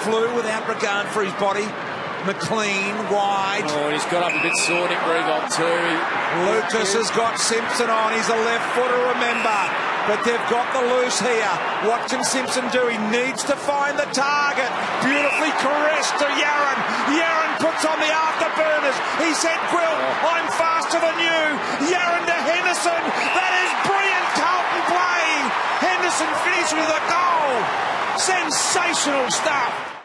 Flew without regard for his body. McLean wide. Oh, he's got up a bit sore, Nick Riewoldt too. Lucas has got Simpson on. He's a left footer, remember. But they've got the loose here. What can Simpson do? He needs to find the target. Beautifully caressed to Yarran. Yarran puts on the afterburners. He said, Quill, I'm faster than you. Yarran to Henderson. That is brilliant Carlton play. Henderson finished with a goal. Sensational stuff.